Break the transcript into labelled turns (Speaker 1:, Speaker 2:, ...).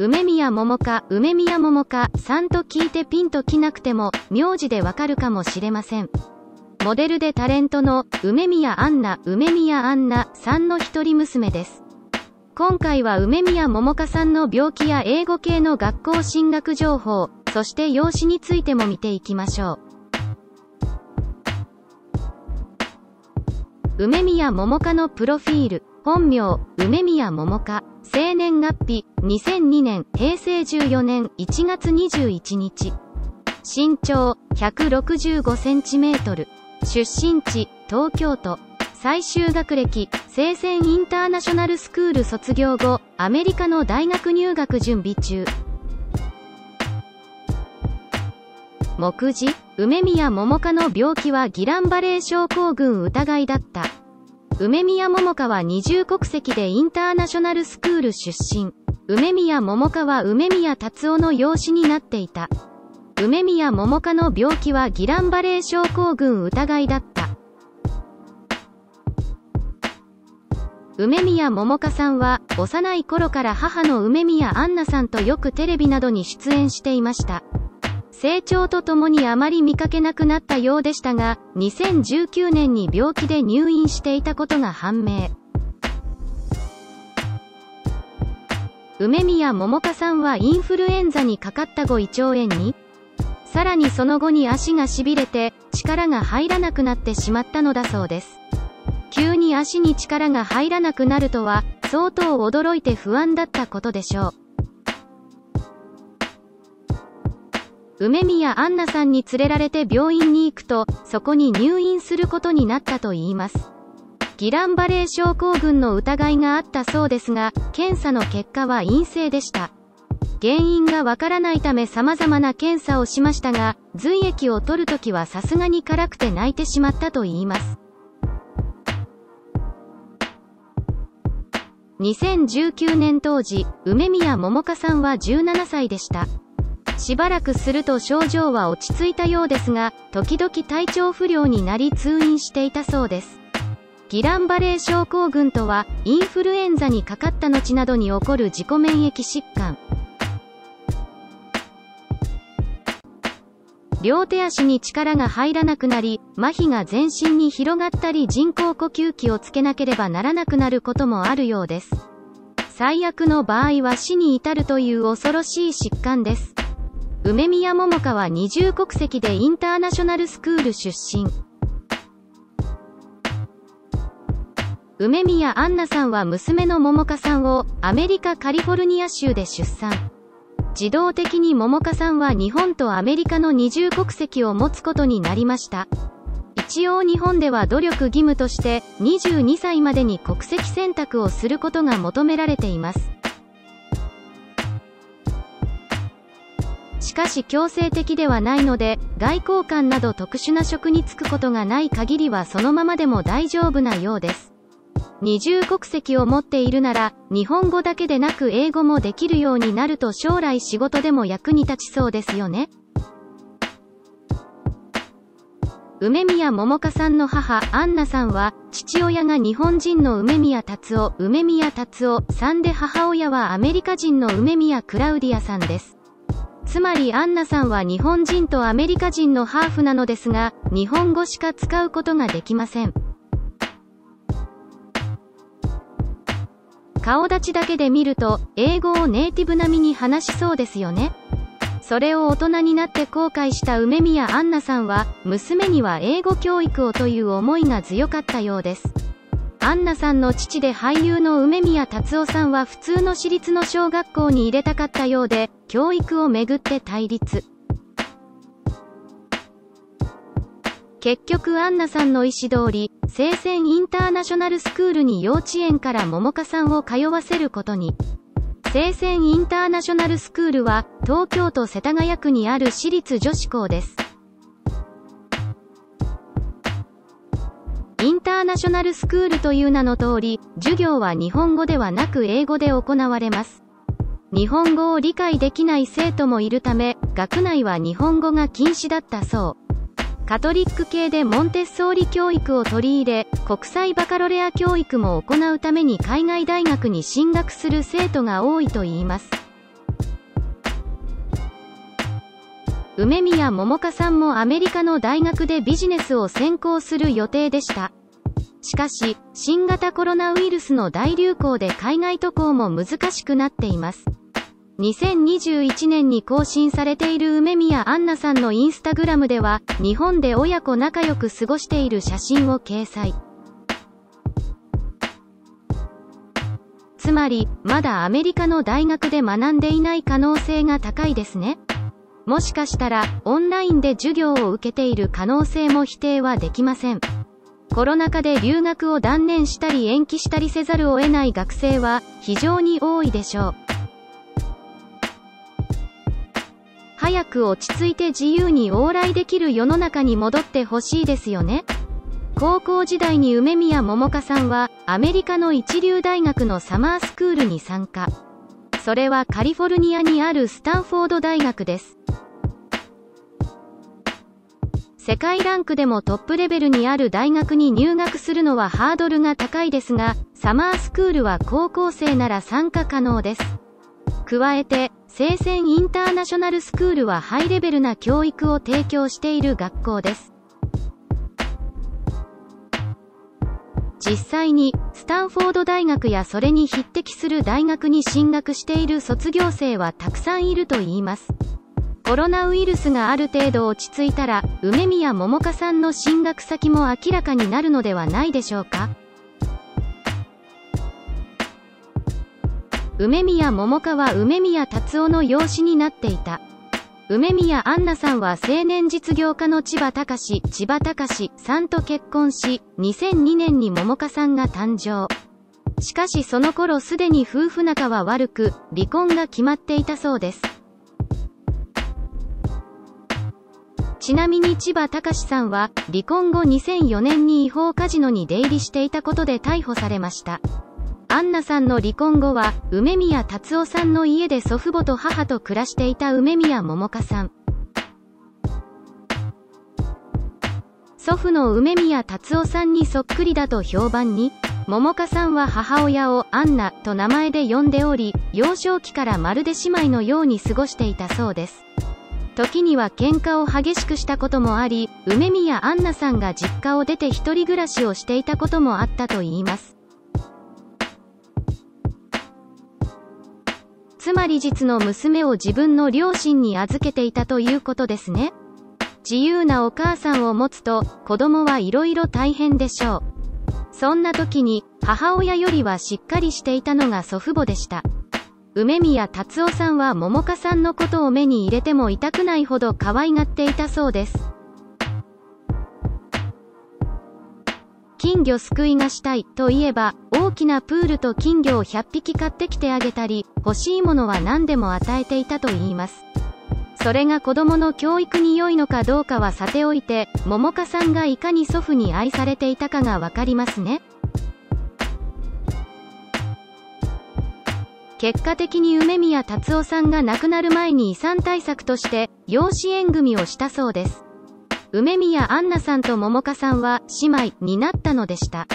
Speaker 1: 梅宮桃香、梅宮桃香さんと聞いてピンときなくても、名字でわかるかもしれません。モデルでタレントの梅宮アンナ、梅宮アンナさんの一人娘です。今回は梅宮桃香さんの病気や英語系の学校進学情報、そして養子についても見ていきましょう。梅宮桃香のプロフィール、本名、梅宮桃香。生年月日、2002年、平成14年1月21日。身長、165センチメートル。出身地、東京都。最終学歴、聖戦インターナショナルスクール卒業後、アメリカの大学入学準備中。目次、梅宮桃香の病気はギランバレー症候群疑いだった。梅宮桃香は二重国籍でインターナショナルスクール出身。梅宮桃香は梅宮達夫の養子になっていた。梅宮桃香の病気はギランバレー症候群疑いだった。梅宮桃香さんは、幼い頃から母の梅宮アンナさんとよくテレビなどに出演していました。成長とともにあまり見かけなくなったようでしたが、2019年に病気で入院していたことが判明。梅宮桃香さんはインフルエンザにかかった後胃腸炎に、さらにその後に足が痺れて、力が入らなくなってしまったのだそうです。急に足に力が入らなくなるとは、相当驚いて不安だったことでしょう。梅宮アンナさんに連れられて病院に行くと、そこに入院することになったといいます。ギランバレー症候群の疑いがあったそうですが、検査の結果は陰性でした。原因がわからないため様々な検査をしましたが、髄液を取るときはさすがに辛くて泣いてしまったといいます。2019年当時、梅宮桃香さんは17歳でした。しばらくすると症状は落ち着いたようですが、時々体調不良になり通院していたそうです。ギランバレー症候群とは、インフルエンザにかかった後などに起こる自己免疫疾患。両手足に力が入らなくなり、麻痺が全身に広がったり人工呼吸器をつけなければならなくなることもあるようです。最悪の場合は死に至るという恐ろしい疾患です。梅宮桃香は二重国籍でインターナショナルスクール出身。梅宮アンナさんは娘の桃香さんをアメリカカリフォルニア州で出産。自動的に桃香さんは日本とアメリカの二重国籍を持つことになりました。一応日本では努力義務として22歳までに国籍選択をすることが求められています。しかし強制的ではないので、外交官など特殊な職に就くことがない限りはそのままでも大丈夫なようです。二重国籍を持っているなら、日本語だけでなく英語もできるようになると将来仕事でも役に立ちそうですよね。梅宮桃香さんの母、アンナさんは、父親が日本人の梅宮達夫、梅宮達夫さんで母親はアメリカ人の梅宮クラウディアさんです。つまりアンナさんは日本人とアメリカ人のハーフなのですが、日本語しか使うことができません。顔立ちだけで見ると、英語をネイティブ並みに話しそうですよね。それを大人になって後悔した梅宮アンナさんは、娘には英語教育をという思いが強かったようです。アンナさんの父で俳優の梅宮達夫さんは普通の私立の小学校に入れたかったようで、教育をめぐって対立。結局アンナさんの意思通り、聖戦インターナショナルスクールに幼稚園から桃香さんを通わせることに。聖戦インターナショナルスクールは、東京都世田谷区にある私立女子校です。ナショナルスクールという名の通り、授業は日本語ではなく英語で行われます。日本語を理解できない生徒もいるため、学内は日本語が禁止だったそう。カトリック系でモンテッソーリ教育を取り入れ、国際バカロレア教育も行うために海外大学に進学する生徒が多いといいます。梅宮桃香さんもアメリカの大学でビジネスを専攻する予定でした。しかし、新型コロナウイルスの大流行で海外渡航も難しくなっています。2021年に更新されている梅宮アンナさんのインスタグラムでは、日本で親子仲良く過ごしている写真を掲載。つまり、まだアメリカの大学で学んでいない可能性が高いですね。もしかしたら、オンラインで授業を受けている可能性も否定はできません。コロナ禍で留学を断念したり延期したりせざるを得ない学生は非常に多いでしょう。早く落ち着いて自由に往来できる世の中に戻ってほしいですよね。高校時代に梅宮桃香さんはアメリカの一流大学のサマースクールに参加。それはカリフォルニアにあるスタンフォード大学です。世界ランクでもトップレベルにある大学に入学するのはハードルが高いですが、サマースクールは高校生なら参加可能です。加えて、聖戦インターナショナルスクールはハイレベルな教育を提供している学校です。実際に、スタンフォード大学やそれに匹敵する大学に進学している卒業生はたくさんいるといいます。コロナウイルスがある程度落ち着いたら、梅宮桃香さんの進学先も明らかになるのではないでしょうか？梅宮桃香は梅宮達夫の養子になっていた。梅宮アンナさんは青年実業家の千葉隆千葉隆さんと結婚し、2002年に桃香さんが誕生。しかしその頃すでに夫婦仲は悪く、離婚が決まっていたそうです。ちなみに千葉隆さんは、離婚後2004年に違法カジノに出入りしていたことで逮捕されました。アンナさんの離婚後は、梅宮達夫さんの家で祖父母と母と暮らしていた梅宮桃香さん。祖父の梅宮達夫さんにそっくりだと評判に、桃香さんは母親をアンナと名前で呼んでおり、幼少期からまるで姉妹のように過ごしていたそうです。時には喧嘩を激しくしたこともあり、梅宮アンナさんが実家を出て一人暮らしをしていたこともあったといいます。つまり実の娘を自分の両親に預けていたということですね。自由なお母さんを持つと、子供はいろいろ大変でしょう。そんな時に、母親よりはしっかりしていたのが祖父母でした。梅宮達夫さんは桃香さんのことを目に入れても痛くないほど可愛がっていたそうです。金魚すくいがしたいといえば、大きなプールと金魚を100匹買ってきてあげたり、欲しいものは何でも与えていたと言います。それが子供の教育に良いのかどうかはさておいて、桃香さんがいかに祖父に愛されていたかがわかりますね。結果的に梅宮達夫さんが亡くなる前に遺産対策として、養子縁組をしたそうです。梅宮アンナさんと桃香さんは姉妹になったのでした。